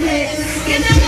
places.